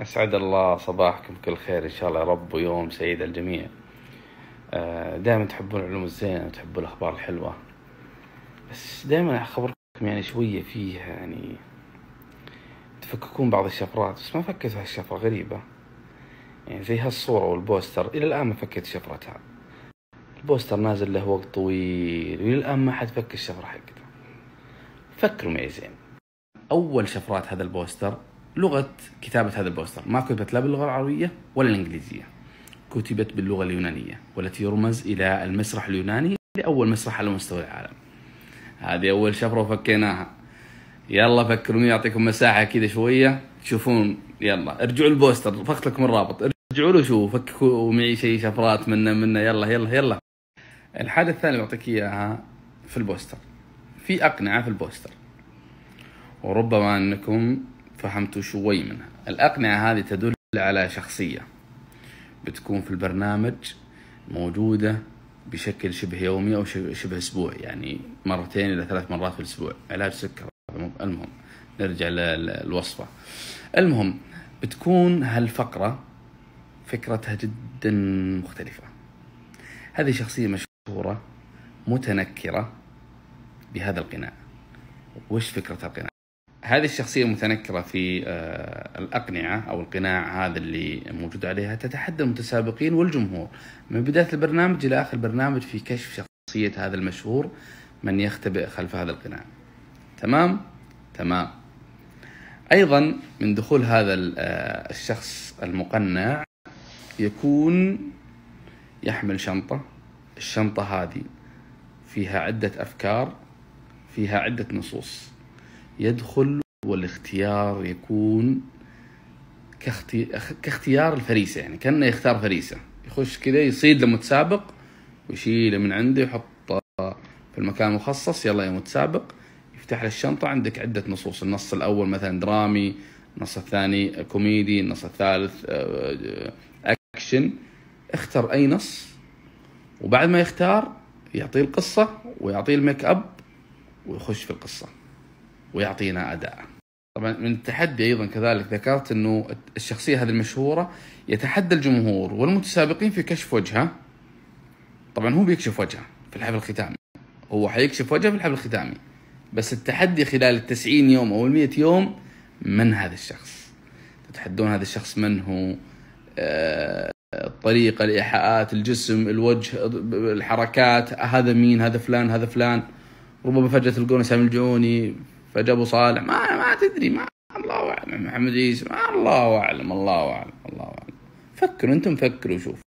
أسعد الله صباحكم بكل خير إن شاء الله يا رب ويوم سعيد الجميع. دائما تحبون العلوم الزينة وتحبون الأخبار الحلوة. بس دائما أخبركم يعني شوية فيها يعني تفككون بعض الشفرات بس ما فكيت هالشفرة غريبة. يعني زي هالصورة والبوستر إلى الآن ما فكيت شفرتها. البوستر نازل له وقت طويل وإلى الآن ما حد فك الشفرة حقته. فكروا معي زين. أول شفرات هذا ال poster لغة كتابة هذا ال poster. ما كتبت لا باللغة العربية ولا الإنجليزية. كتبت باللغة اليونانية والتي يرمز إلى المسرح اليوناني لأول مسرح على مستوى العالم. هذه أول شفرة وفكيناها يلا فكروا يعطيكم مساحة كذا شوية. تشوفون يلا ارجعوا ال poster حطيت لكم الرابط. ارجعوا له شوفوا فكوا معي شيء شفرات منا منا يلا يلا يلا. الحاجة الثانية بعطيك إياها في البوستر. في أقنعة في البوستر. وربما أنكم فهمتوا شوي منها. الأقنعة هذه تدل على شخصية بتكون في البرنامج موجودة بشكل شبه يومي أو شبه أسبوع يعني مرتين إلى ثلاث مرات في الأسبوع. علاج سكر المهم نرجع للوصفة. المهم بتكون هالفقرة فكرتها جدا مختلفة. هذه شخصية مشهورة متنكرة بهذا القناع. وش فكرة القناع؟ هذه الشخصية المتنكرة في آه، الأقنعة أو القناع هذا اللي موجود عليها تتحدى المتسابقين والجمهور. من بداية البرنامج إلى آخر البرنامج في كشف شخصية هذا المشهور من يختبئ خلف هذا القناع. تمام؟ تمام. أيضا من دخول هذا آه، الشخص المقنع يكون يحمل شنطة. الشنطة هذه فيها عدة أفكار فيها عدة نصوص. يدخل والاختيار يكون كاختيار الفريسة يعني كأنه يختار فريسة. يخش كذا يصيد لمتسابق ويشيله من عنده يحطه في المكان المخصص يلا يا متسابق يفتح له الشنطة عندك عدة نصوص. النص الأول مثلا درامي النص الثاني كوميدي النص الثالث آه، أكشن. اختر أي نص وبعد ما يختار يعطيه القصة ويعطيه الميك أب ويخش في القصة. ويعطينا أداء. طبعا من التحدي أيضا كذلك ذكرت إنه الشخصية هذه المشهورة يتحدى الجمهور والمتسابقين في كشف وجهه طبعا هو بيكشف وجهه في الحفل الختامي. هو حيكشف وجهه في الحفل الختامي. بس التحدي خلال التسعين يوم أو المية يوم من هذا الشخص؟ تتحدون هذا الشخص من هو؟ آه، الطريقة الإيحاءات الجسم الوجه الحركات هذا مين هذا فلان هذا فلان. ربما فجأة تلقون سامي الجوني فجابوا صالح. ما ما تدري ما الله أعلم. محمد عيسى ما الله أعلم الله أعلم الله أعلم. فكروا أنتم فكروا شوف